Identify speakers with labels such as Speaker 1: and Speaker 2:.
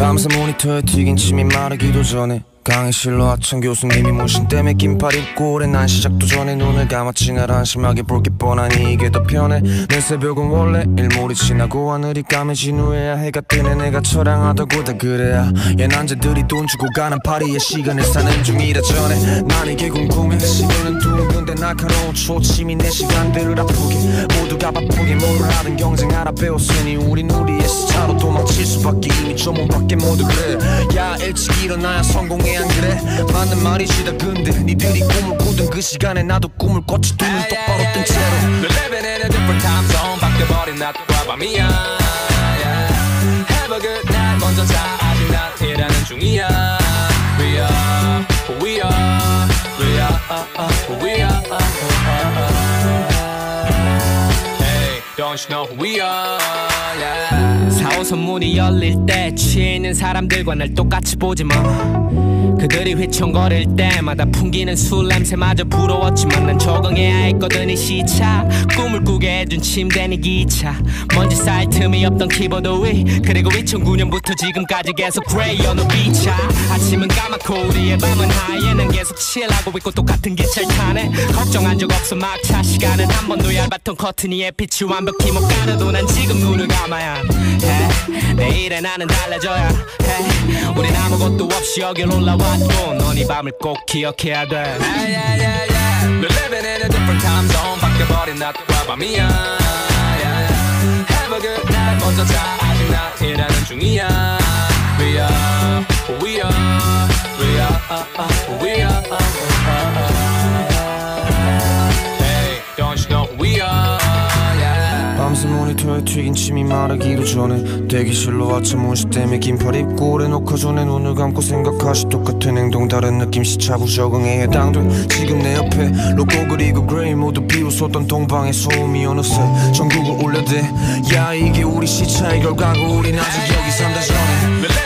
Speaker 1: 밤새 모니터에 튀긴 침이 마르기도 전에 강의실로 하천 교수님이 문신 때문에 긴팔 입고 오래 난 시작도 전에 눈을 감았지 날 한심하게 볼 게 뻔하니 이게 더 편해. 내 새벽은 원래 일몰이 지나고 하늘이 까매진 후에야 해가 뜨네. 내가 처량하다고 다 그래야. 얘 남자들이 돈 주고 가는 파리에 시간을 사는 중이라 전에. 난 이게 궁금해. 시계는 둥근데 날카로운 초침이 내 시간들을 아프게. 모두가 바쁘게 뭐를 하든 경쟁하라 배웠으니 우린 우리의 스타로 도망칠 수밖에 이미 조문 밖에 모두 그래. 야 일찍 일어나야 성공해 안 그래 맞는 말이지 다 근데 니들이 꿈을 꾸던 그 시간에 나도 꿈을 꿨지 눈을 똑바로 뜬 채로
Speaker 2: We're living in a different time zone 바뀌어버린 낮과 밤이야 yeah. Have a good night 먼저 자 아직 난 일하는 중이야 We are we are We are who we are Hey don't you know who we are yeah.
Speaker 3: 4호선 문이 열릴 때 취해 있는 사람들과 날 똑같이 보지 마. 그들이 휘청거릴 때마다 풍기는 술 냄새마저 부러웠지만 난 적응해야 했거든 이 시차. 꿈을 꾸게 해준 침대 니 기차. 먼지 쌓일 틈이 없던 키보드 위. 그리고 2009년부터 지금까지 계속 그레이 on the beat 야. 아침은 까맣고 우리의 밤은 하얘 난 계속 칠하고 있고 똑같은 기차를 타네. 걱정한 적 없어 막차 시간은 한 번도 얇았던 커튼이 햇빛을 완벽히 못 가려도 난 지금 눈을 감아야 해 내일의 나는 달라져야 해 우린 아무것도 없이 여길 올라왔고 넌이 밤을 꼭 기억해야 돼
Speaker 2: Yeah, yeah, yeah, yeah. We're living in a different time zone 바뀌어버린 낮과 밤이야 yeah. Have a good night 먼저 자 아직 난 일하는 중이야 We are we are We are we are
Speaker 1: 밤새 모니터에 튀긴 침이 마르기도 전에 대기실로 아침 문시 때문에 긴팔 입고 오래 놓고 전에 눈을 감고 생각하시 똑같은 행동 다른 느낌 시차부 적응에 해당돼 지금 내 옆에 로고 그리고 그레이 모두 비웃었던 동방의 소음이 어느새 전국을 울려대. 야 이게 우리 시차의 결과고 우린 아직 여기 산다 전에